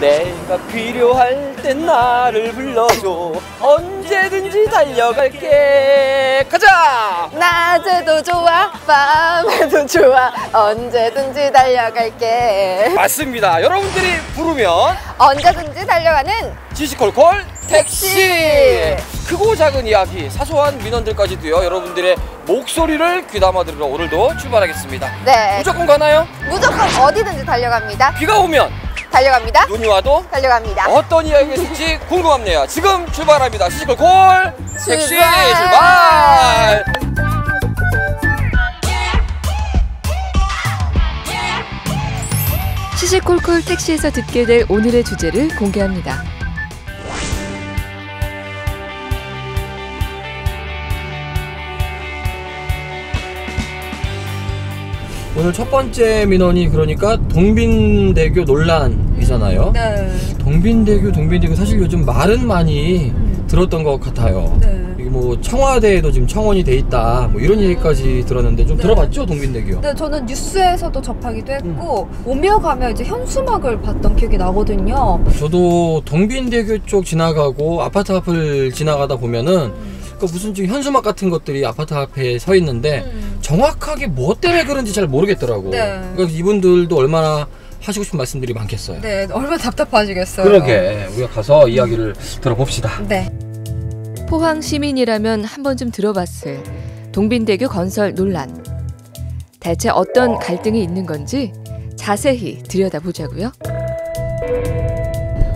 내가 필요할 땐 나를 불러줘 언제든지 달려갈게 가자 낮에도 좋아, 밤에도 좋아, 언제든지 달려갈게. 맞습니다 여러분들이 부르면 언제든지 달려가는 지시콜콜 택시 택시! 크고 작은 이야기 사소한 민원들까지도요 여러분들의 목소리를 귀담아 들으러 오늘도 출발하겠습니다 네. 무조건 가나요? 무조건 어디든지 달려갑니다. 비가 오면 달려갑니다. 눈이 와도 달려갑니다. 어떤 이야기가 있을지 궁금합네요 지금 출발합니다 시시콜 콜 택시 출발! 출발 시시콜콜 택시에서 듣게 될 오늘의 주제를 공개합니다. 오늘 첫 번째 민원이 그러니까 동빈대교 논란이잖아요. 네. 동빈대교, 동빈대교 사실 요즘 말은 많이 들었던 것 같아요. 네. 이게 뭐 청와대에도 지금 청원이 돼 있다. 뭐 이런 얘기까지 들었는데 좀 네. 들어봤죠, 동빈대교? 네, 저는 뉴스에서도 접하기도 했고 오며 가며 이제 현수막을 봤던 기억이 나거든요. 저도 동빈대교 쪽 지나가고 아파트 앞을 지나가다 보면은 그 무슨 지금 현수막 같은 것들이 아파트 앞에 서 있는데 음. 정확하게 뭐 때문에 그런지 잘 모르겠더라고. 네. 그러니까 이분들도 얼마나 하시고 싶은 말씀들이 많겠어요. 네, 얼마나 답답하시겠어요. 그러게 우리가 가서 이야기를 들어봅시다. 네. 포항 시민이라면 한 번쯤 들어봤을 동빈대교 건설 논란. 대체 어떤 갈등이 있는 건지 자세히 들여다보자고요.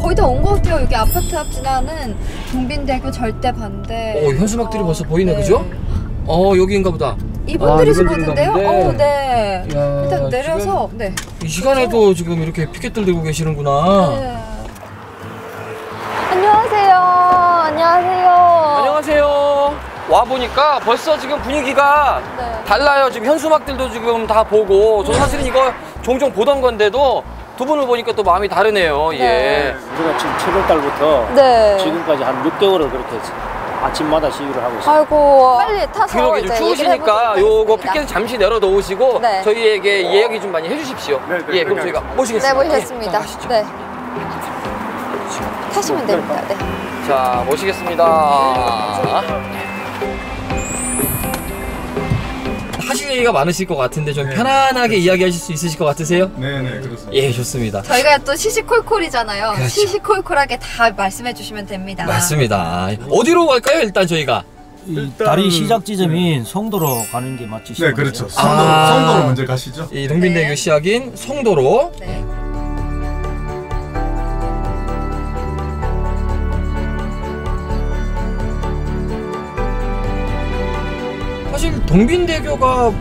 거의 다 온 것 같아요. 여기 아파트 앞 지나는 동빈대교 절대 반대. 오, 현수막들이 벌써 보이네, 네. 그죠? 어 여기인가 보다. 이분들이신 아, 것 같은데요? 어, 네. 야, 일단 내려서 네. 지금 이 시간에도 지금 이렇게 피켓들 들고 계시는구나. 네. 안녕하세요. 안녕하세요. 안녕하세요 와 보니까 벌써 지금 분위기가 네. 달라요 지금 현수막들도 지금 다 보고 저 사실은 이거 종종 보던 건데도 두 분을 보니까 또 마음이 다르네요 예. 네. 우리가 지금 7월 달부터 네. 지금까지 한 6개월을 그렇게 아침마다 시위를 하고 있어요. 아이고 빨리 타서 그러게 이제 좀 추우시니까 요거. 피켓 잠시 내려놓으시고 네. 저희에게 이야기 좀 많이 해주십시오. 예, 그럼 저희가 네 모시겠습니다. 예, 가시죠. 네. 타시면 됩니다. 네. 자, 모시겠습니다. 하실 얘기가 많으실 것 같은데 좀 편안하게 이야기하실 수 있으실 것 같으세요? 네네 그렇습니다. 예, 좋습니다. 저희가 또 시시콜콜이잖아요. 그렇죠. 시시콜콜하게 다 말씀해 주시면 됩니다. 맞습니다. 어디로 갈까요? 일단 저희가 이 일단- 다리 시작 지점인 송도로 가는 게 맞지? 네 그렇죠. 성도, 아. 성도로 먼저 가시죠. 이 동빈대교 네. 시작인 송도로 네. 동빈대교가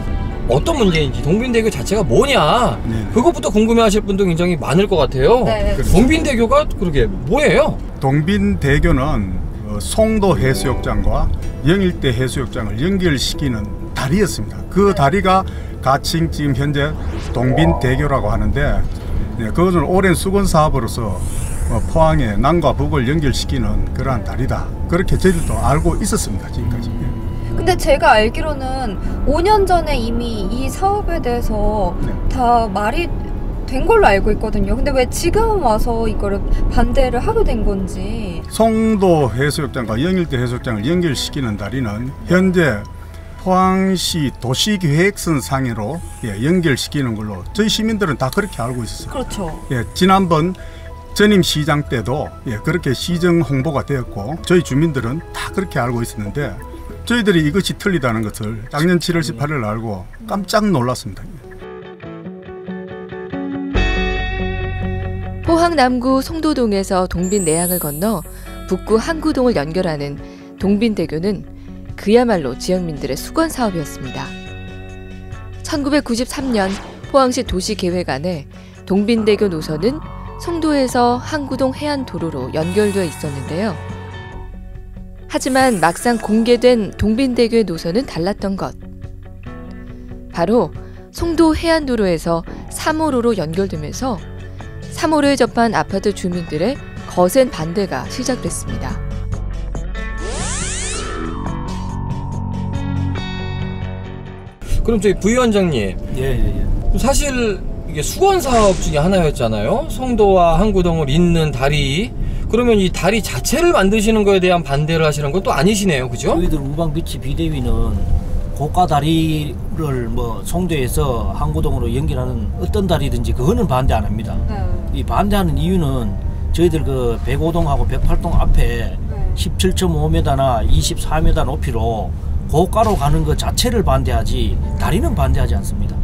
어떤 문제인지 동빈대교 자체가 뭐냐 네네. 그것부터 궁금해하실 분도 굉장히 많을 것 같아요. 네. 그렇죠. 동빈대교가 그러게 뭐예요? 동빈대교는 어, 송도 해수욕장과 영일대 해수욕장을 연결시키는 다리였습니다. 그 다리가 가칭 지금 현재 동빈대교라고 하는데 네, 그것은 오랜 수건 사업으로서 어, 포항의 남과 북을 연결시키는 그러한 다리다. 그렇게 저희들도 알고 있었습니다. 지금까지. 근데 제가 알기로는 5년 전에 이미 이 사업에 대해서 네. 다 말이 된 걸로 알고 있거든요. 근데 왜 지금 와서 이거를 반대를 하게 된 건지. 송도 해수욕장과 영일대 해수욕장을 연결시키는 다리는 현재 포항시 도시계획선 상으로 예, 연결시키는 걸로 저희 시민들은 다 그렇게 알고 있었어요. 그렇죠. 예, 지난번 전임 시장 때도 예, 그렇게 시정 홍보가 되었고 저희 주민들은 다 그렇게 알고 있었는데 저희들이 이것이 틀리다는 것을 작년 7월 18일 알고 깜짝 놀랐습니다. 포항 남구 송도동에서 동빈 내양을 건너 북구 항구동을 연결하는 동빈대교는 그야말로 지역민들의 수건 사업이었습니다. 1993년 포항시 도시계획안에 동빈대교 노선은 송도에서 항구동 해안 도로로 연결되어 있었는데요. 하지만 막상 공개된 동빈대교의 노선은 달랐던 것. 바로 송도 해안도로에서 3호로로 연결되면서 3호로에 접한 아파트 주민들의 거센 반대가 시작됐습니다. 그럼 저희 부위원장님 예 예 예. 사실 이게 수건 사업 중에 하나였잖아요. 송도와 항구동을 잇는 다리. 그러면 이 다리 자체를 만드시는 거에 대한 반대를 하시는 건 또 아니시네요. 그죠? 저희들 우방비치 비대위는 고가 다리를 뭐 송도에서 항구동으로 연결하는 어떤 다리든지 그거는 반대 안 합니다. 네. 이 반대하는 이유는 저희들 그 105동하고 108동 앞에 17.5m나 24m 높이로 고가로 가는 것 자체를 반대하지 다리는 반대하지 않습니다.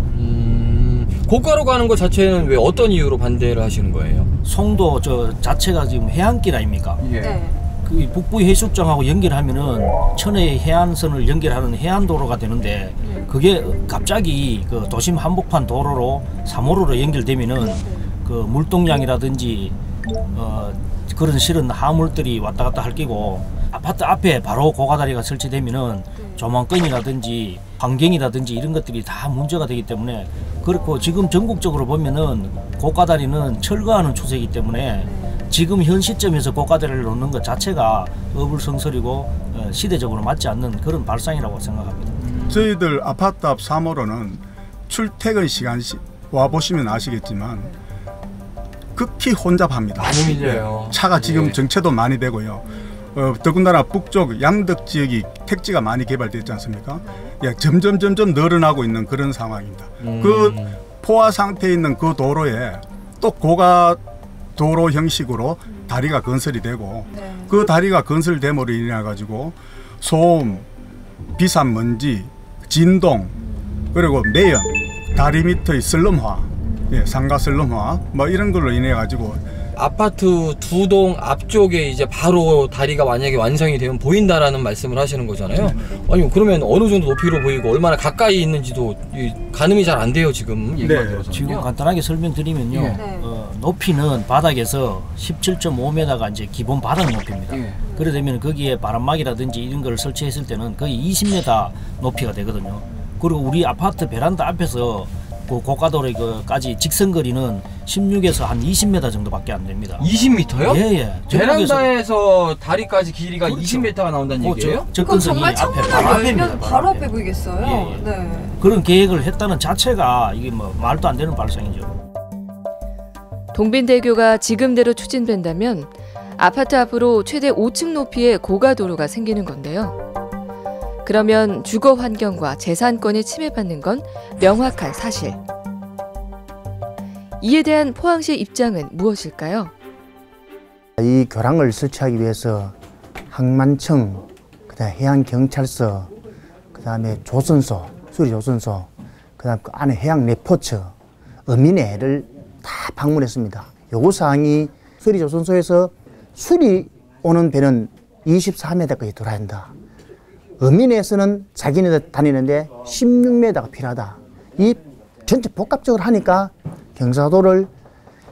음, 고가로 가는 것 자체는 왜 어떤 이유로 반대를 하시는 거예요? 송도 저 자체가 지금 해안길 아닙니까? 네. 그 북부 해수욕장하고 연결하면은 천혜의 해안선을 연결하는 해안도로가 되는데 그게 갑자기 그 도심 한복판 도로로 3호로로 연결되면은 그 물동량이라든지 어 그런 실은 하물들이 왔다 갔다 할 끼고 아파트 앞에 바로 고가다리가 설치되면은 조망권이라든지 환경이라든지 이런 것들이 다 문제가 되기 때문에 그렇고 지금 전국적으로 보면은 고가다리는 철거하는 추세이기 때문에 지금 현 시점에서 고가다리를 놓는 것 자체가 어불성설이고 어, 시대적으로 맞지 않는 그런 발상이라고 생각합니다. 저희들 아파트 앞 3호로는 출퇴근 시간 시, 와 보시면 아시겠지만 극히 혼잡합니다. 많이 밀려요. 차가 지금 예. 정체도 많이 되고요. 어, 더군다나 북쪽 양덕 지역이 택지가 많이 개발됐지 않습니까? 예, 점점 점점 늘어나고 있는 그런 상황입니다. 음. 그 포화 상태에 있는 그 도로에 또 고가 도로 형식으로 다리가 건설이 되고 네. 그 다리가 건설됨으로 인해 가지고 소음, 비산 먼지, 진동 그리고 매연, 다리 밑의 슬럼화, 예, 상가 슬럼화 뭐 이런 걸로 인해 가지고 아파트 두 동 앞쪽에 이제 바로 다리가 만약에 완성이 되면 보인다라는 말씀을 하시는 거잖아요. 아니 그러면 어느 정도 높이로 보이고 얼마나 가까이 있는지도 이 가늠이 잘 안 돼요 지금 얘기만 네, 들어서는요. 지금 간단하게 설명드리면요. 예. 네. 어, 높이는 바닥에서 17.5m가 이제 기본 바닥 높이입니다. 예. 그래 되면 거기에 바람막이라든지 이런 걸 설치했을 때는 거의 20m 높이가 되거든요. 그리고 우리 아파트 베란다 앞에서 그 고가도로까지 직선거리는 16에서 한 20m 정도밖에 안 됩니다. 20m요? 예, 예. 베란다에서 다리까지 길이가 그렇죠. 20m가 나온다는 뭐 얘기예요? 저, 그건 접근성이 정말 앞에 창문을 바로 앞입니다. 열면 바로 앞에. 앞에 보이겠어요. 예, 예. 네. 그런 계획을 했다는 자체가 이게 뭐 말도 안 되는 발상이죠. 동빈대교가 지금대로 추진된다면 아파트 앞으로 최대 5층 높이의 고가도로가 생기는 건데요. 그러면 주거 환경과 재산권이 침해받는 건 명확한 사실. 이에 대한 포항시 입장은 무엇일까요? 이 교량을 설치하기 위해서 항만청, 그다음 해양경찰서, 그다음에 조선소, 수리조선소, 그다음 그 안에 해양 레포츠, 어민회를 다 방문했습니다. 요구 사항이 수리조선소에서 수리 오는 배는 24m까지 돌아야 한다. 어민회에서는 자기네들 다니는데 16m가 필요하다. 이 전체 복합적으로 하니까 경사도를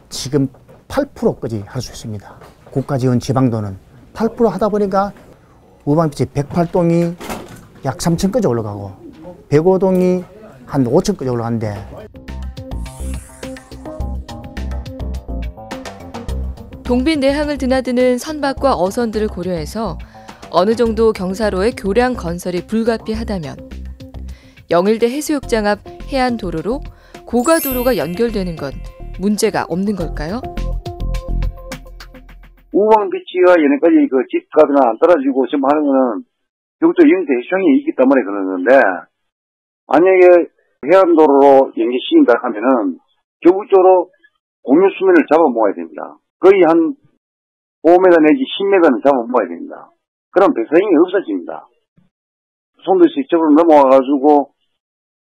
지금 8%까지 할 수 있습니다. 국가 지원 지방도는 8% 하다 보니까 우방빛이 108동이 약 3층까지 올라가고 105동이 한 5층까지 올라가는데 동빈 내항을 드나드는 선박과 어선들을 고려해서 어느 정도 경사로의 교량 건설이 불가피하다면 영일대 해수욕장 앞 해안 도로로 고가 도로가 연결되는 건 문제가 없는 걸까요? 우방 비치가 얘네까지 그 집값이나 안 떨어지고 지금 하는 거는 이것도 영대 해수형이 있기 때문에 그러는 건데 만약에 해안도로로 연계시킨다 하면은 적극적으로 공유 수면을 잡아 모아야 됩니다. 거의 한 5m 내지 10m는 잡아 모아야 됩니다. 그럼 배선이 없어집니다. 송도시 이쪽으로 넘어와가지고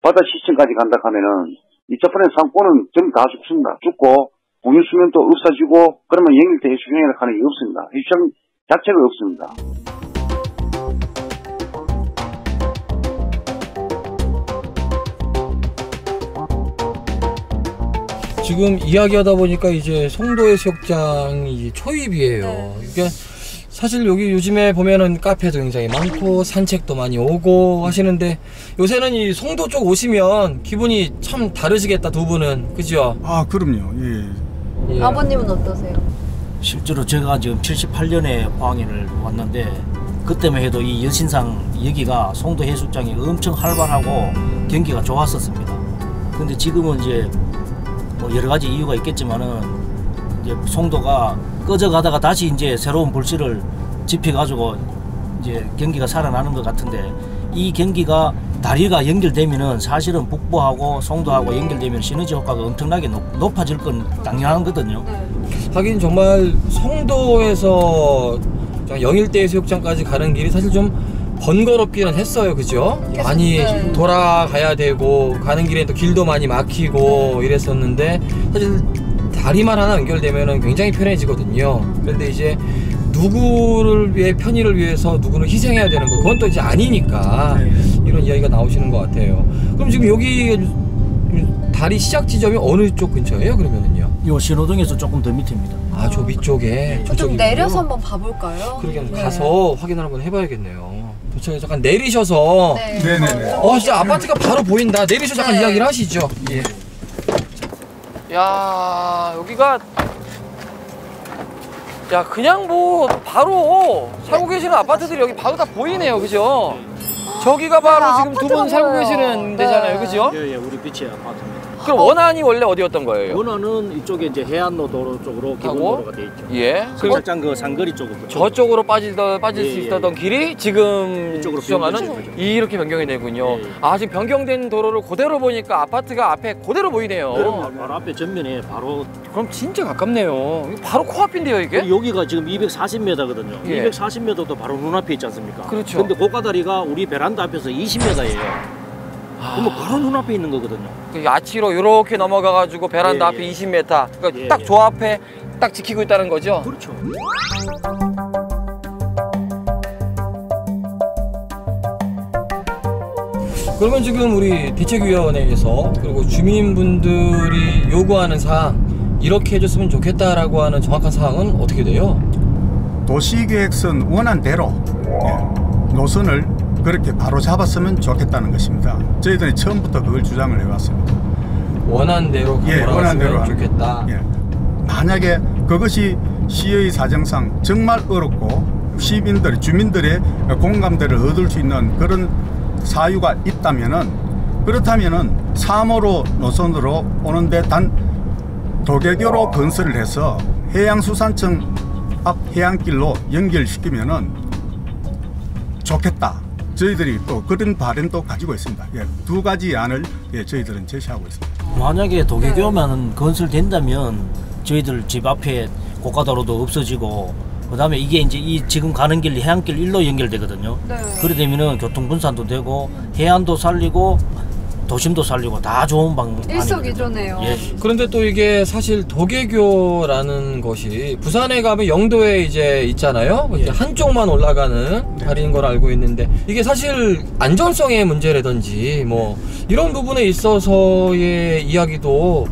바다 시청까지 간다 하면은 이쪽번에 상권은 전부 다 죽습니다. 죽고 공유 수면도 없어지고 그러면 연결대 해수경이라 하는 게 없습니다. 해수경 자체가 없습니다. 지금 이야기하다 보니까 이제 송도해 수욕장이 이제 초입이에요. 이게 사실 여기 요즘에 보면은 카페도 굉장히 많고 산책도 많이 오고 하시는데 요새는 이 송도 쪽 오시면 기분이 참 다르시겠다 두 분은 그죠? 아 그럼요. 예. 예. 아버님은 어떠세요? 실제로 제가 지금 78년에 포항에를 왔는데 그때만 해도 이 여신상 여기가 송도 해수욕장이 엄청 활발하고 경기가 좋았었습니다. 근데 지금은 이제 뭐 여러 가지 이유가 있겠지만은 이제 송도가 꺼져가다가 다시 이제 새로운 불씨를 지펴가지고 이제 경기가 살아나는 것 같은데 이 경기가 다리가 연결되면은 사실은 북부하고 송도하고 연결되면 시너지 효과가 엄청나게 높, 높아질 건 당연한 거든요. 하긴 정말 송도에서 영일대 해수욕장까지 가는 길이 사실 좀 번거롭기는 했어요, 그죠? 계속, 많이 네. 돌아가야 되고 가는 길에 또 길도 많이 막히고 이랬었는데 사실 다리만 하나 연결되면은 굉장히 편해지거든요. 그런데 이제 누구를 위해 편의를 위해서 누구를 희생해야 되는 거 그건 또 이제 아니니까 이런 이야기가 나오시는 것 같아요. 그럼 지금 여기 다리 시작 지점이 어느 쪽 근처예요? 그러면은요? 요 신호등에서 조금 더 밑입니다. 아, 저 밑쪽에 좀 저쪽이군요. 내려서 한번 봐볼까요? 그러게 네. 가서 확인을 한번 해봐야겠네요. 도착해서 잠깐 내리셔서 네. 네네네. 어 진짜 아파트가 바로 보인다. 내리셔서 잠깐 네. 이야기를 하시죠. 예. 야 여기가 야 그냥 뭐 바로 살고 계시는 아파트들이 여기 바로 다 보이네요 그죠? 저기가 바로 아, 지금 두 분 살고. 계시는 네. 데잖아요 그죠? 예, 예, 우리 빛의 아파트입니다. 그럼 원안이 원래 어디였던 거예요? 원어는 이쪽에 이제 해안로 도로 쪽으로 기본 하고? 도로가 돼 있죠. 예. 그 살짝 그 상거리 쪽으로. 저쪽으로 빠지더 빠질 예, 수 예, 있었던 길이 지금 이쪽으로 수정하는. 이렇게 변경이 되군요. 예, 예. 아 지금 변경된 도로를 그대로 보니까 아파트가 앞에 그대로 보이네요. 바로, 바로 앞에 전면에 바로 그럼 진짜 가깝네요. 바로 코앞인데요 이게? 여기가 지금 240m거든요. 예. 240m도 바로 눈앞에 있지 않습니까? 그렇죠. 근데 고가다리가 우리 베란다 앞에서 20m예요. 그러면 바로 눈앞에 있는 거거든요. 그 야치로 이렇게 넘어가가지고 베란다 예, 앞에 예. 20m. 그러니까 예, 딱 예. 조 앞에 딱 지키고 있다는 거죠. 그렇죠. 그러면 지금 우리 대책위원회에서 그리고 주민분들이 요구하는 사항 이렇게 해줬으면 좋겠다라고 하는 정확한 사항은 어떻게 돼요? 도시계획선 원안대로 예, 노선을 그렇게 바로 잡았으면 좋겠다는 것입니다. 저희들이 처음부터 그걸 주장을 해왔습니다. 원한대로 예, 하는 좋겠다. 예. 만약에 그것이 시의 사정상 정말 어렵고 시민들, 주민들의 공감대를 얻을 수 있는 그런 사유가 있다면은 그렇다면은 3호로 노선으로 오는데 단 도계교로 건설을 해서 해양수산청 앞 해안길로 연결시키면은 좋겠다. 저희들이 또 그런 바램도 가지고 있습니다. 예, 두 가지 안을 예, 저희들은 제시하고 있습니다. 만약에 도계교만 건설된다면 저희들 집 앞에 고가도로도 없어지고 그다음에 이게 이제 이 지금 가는 길 해안길 일로 연결되거든요. 네. 그래 되면은 교통 분산도 되고 해안도 살리고 도심도 살리고 다 좋은 방법. 일석이조네요. 예. 그런데 또 이게 사실 도계교라는 것이 부산에 가면 영도에 이제 있잖아요. 이제 예. 한쪽만 올라가는 다리인 걸 알고 있는데 이게 사실 안전성의 문제라든지 뭐 이런 부분에 있어서의 이야기도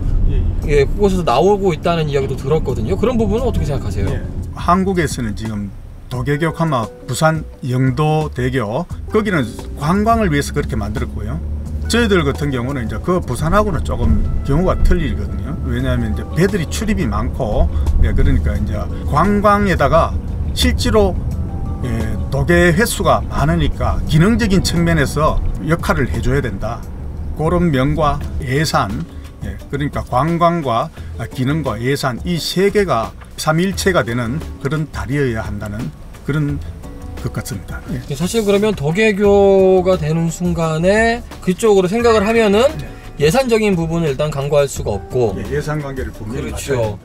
예, 그곳에서 나오고 있다는 이야기도 들었거든요. 그런 부분은 어떻게 생각하세요? 예. 한국에서는 지금 도계교 하면 부산 영도 대교 거기는 관광을 위해서 그렇게 만들었고요. 저희들 같은 경우는 이제 그 부산하고는 조금 경우가 틀리거든요. 왜냐하면 이제 배들이 출입이 많고 예, 그러니까 이제 관광에다가 실제로 예, 도계 횟수가 많으니까 기능적인 측면에서 역할을 해줘야 된다. 그런 면과 예산, 예, 그러니까 관광과 기능과 예산 이 세 개가 삼일체가 되는 그런 다리여야 한다는 그런 것 같습니다. 예. 사실 그러면 도계교가 되는 순간에 그쪽으로 생각을 하면은 예 산적인 부분을 일단 간과할 수가 없고 예, 예산 관계를 분명히 그렇죠.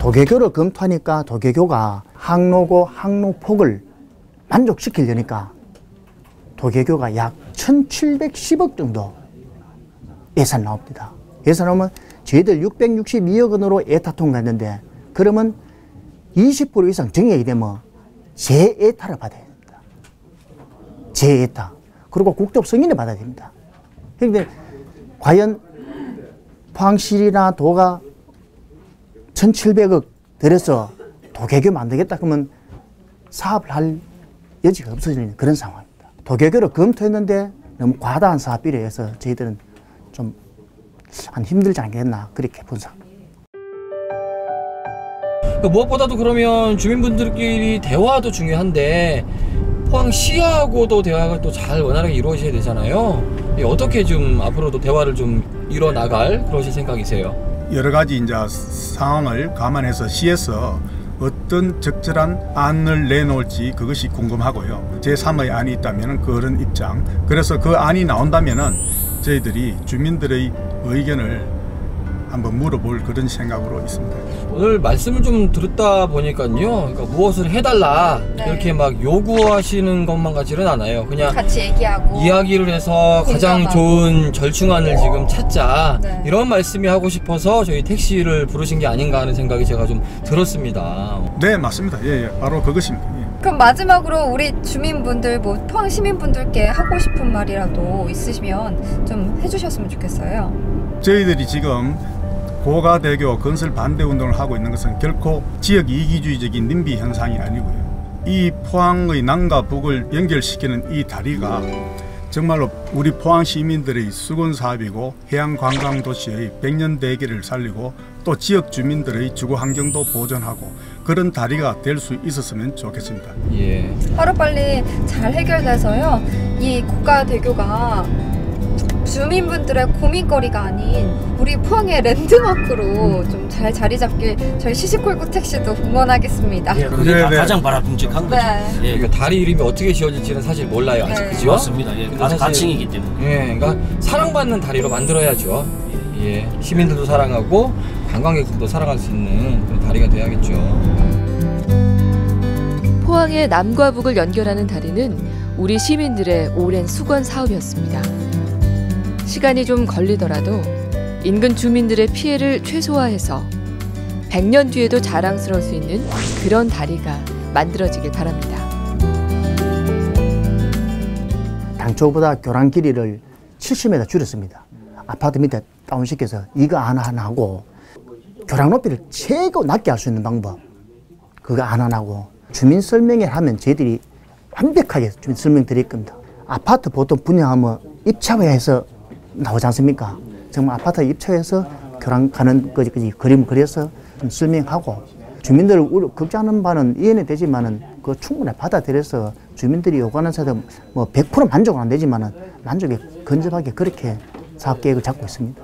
도계교를 검토하니까 도계교가 항로고 항로폭을 만족시키려니까 도계교가 약 1710억 정도 예산 나옵니다. 예산 나오면 저희들 662억 원으로 에타 통과했는데 그러면 20% 이상 정액이 되면 재에타를 받아야 됩니다. 재에타. 그리고 국적 승인을 받아야 됩니다. 그런데 과연 포항시리나 도가 1,700억 들여서 도계교 만들겠다 그러면 사업을 할 여지가 없어지는 그런 상황입니다. 도계교를 검토했는데 너무 과다한 사업 비례해서 저희들은 좀 안 힘들지 않겠나 그렇게 분석. 그 무엇보다도 그러면 주민분들끼리 대화도 중요한데 포항시하고도 대화가 또 잘 원활하게 이루어져야 되잖아요. 이 어떻게 좀 앞으로도 대화를 좀 이뤄 나갈 그러실 생각이세요? 여러 가지 이제 상황을 감안해서 시에서 어떤 적절한 안을 내놓을지 그것이 궁금하고요. 제3의 안이 있다면 그런 입장. 그래서 그 안이 나온다면은 저희들이 주민들의 의견을 한번 물어볼 그런 생각으로 있습니다. 오늘 말씀을 좀 들었다 보니까요. 그러니까 무엇을 해달라 네. 이렇게 막 요구하시는 것만 같지는 않아요. 그냥 같이 얘기하고 이야기를 해서 가장 공감하고. 좋은 절충안을 지금 찾자 네. 이런 말씀이 하고 싶어서 저희 택시를 부르신 게 아닌가 하는 생각이 제가 좀 들었습니다. 네, 맞습니다. 예, 예. 바로 그것입니다. 예. 그럼 마지막으로 우리 주민분들 뭐 포항 시민분들께 하고 싶은 말이라도 있으시면 좀 해주셨으면 좋겠어요. 저희들이 지금 고가대교 건설 반대 운동을 하고 있는 것은 결코 지역 이기주의적인 님비 현상이 아니고요. 이 포항의 남과 북을 연결시키는 이 다리가 정말로 우리 포항 시민들의 수건 사업이고 해양 관광 도시의 백년 대계를 살리고 또 지역 주민들의 주거 환경도 보존하고 그런 다리가 될 수 있었으면 좋겠습니다. 예. 하루빨리 잘 해결돼서요. 이 고가 대교가 주민분들의 고민거리가 아닌 우리 포항의 랜드마크로 좀 잘 자리 잡길 저희 시시콜콜 택시도 응원하겠습니다. 예, 그게 네, 가- 네. 가장 바람직한 거죠. 네. 예, 그러니까 다리 이름이 어떻게 지어질지는 사실 몰라요. 아직 네. 그죠? 맞습니다. 예, 가- 사실- 가칭이기 때문에. 예, 그러니까 사랑받는 다리로 만들어야죠. 예, 시민들도 사랑하고 관광객들도 사랑할 수 있는 그런 다리가 돼야겠죠. 포항의 남과 북을 연결하는 다리는 우리 시민들의 오랜 수건 사업이었습니다. 시간이 좀 걸리더라도 인근 주민들의 피해를 최소화해서 100년 뒤에도 자랑스러울 수 있는 그런 다리가 만들어지길 바랍니다. 당초보다 교량 길이를 70m 줄였습니다. 아파트 밑에 다운시켜서 이거 하나 하나 하고 교량 높이를 최고 낮게 할 수 있는 방법 그거 하나 하고 주민 설명회 하면 저희들이 완벽하게 주민 설명 드릴 겁니다. 아파트 보통 분양하면 입찰해서 나오지 않습니까? 정말 아파트 입찰해서 교량 가는 거지, 거지 그림 그려서 좀 설명하고 주민들 우려 걱정하는 바는 이해는 되지만은 그 충분히 받아들여서 주민들이 요구하는 사들 뭐100% 만족은 안 되지만은 만족에 근접하게 그렇게 사업 계획을 잡고 있습니다.